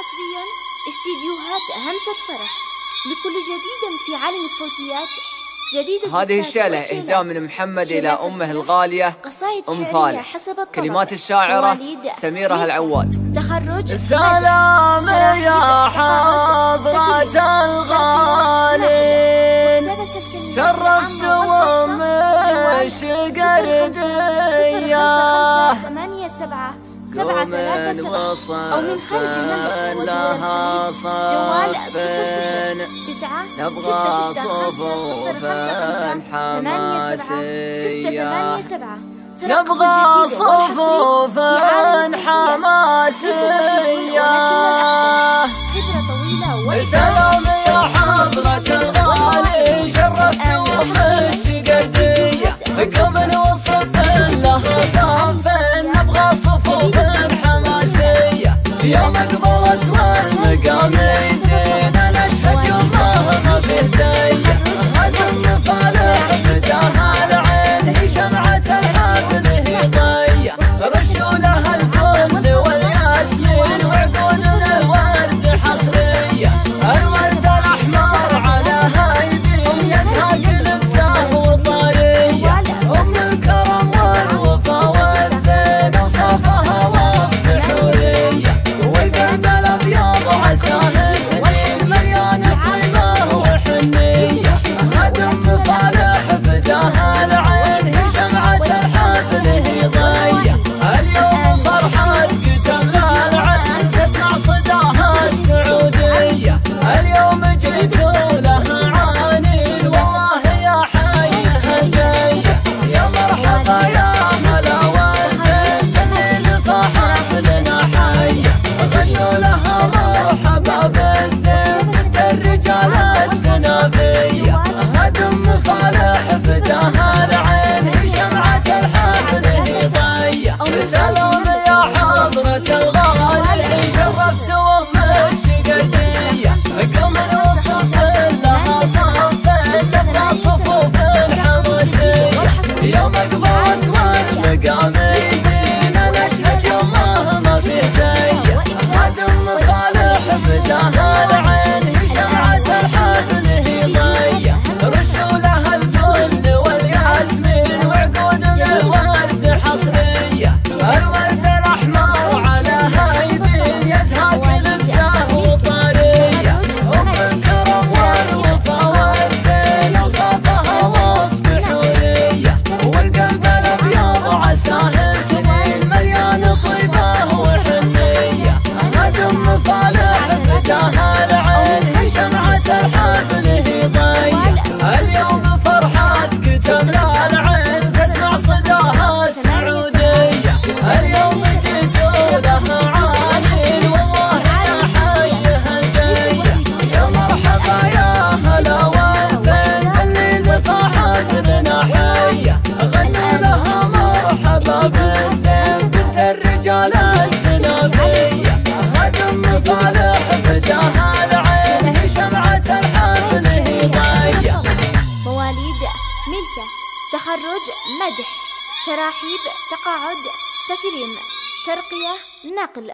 حصريا استديوهات همسة فرح. لكل جديد في عالم الصوتيات جديدة هذه الشيلة إهداء من محمد إلى أمه الغالية قصايد أم فالح. حسب الطلب. كلمات الشاعرة سميرة العواد تخرج سلام يا حضرة الغالين. شرفت وأمي شقرتي سبعة ثلاثة سبعة أو من خارج المملكة لها جوال صفر صفر. تسعة ستة ستة خمسة صفر خمسة خمسة ثمانية سبعة ستة ثمانية سبعة. نبغى صفوفا حماسية خبرة طويلة. وسلام eyes. Yeah. مواليد ملكة تخرج مدح تراحيب تقاعد تكريم ترقية نقل.